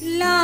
La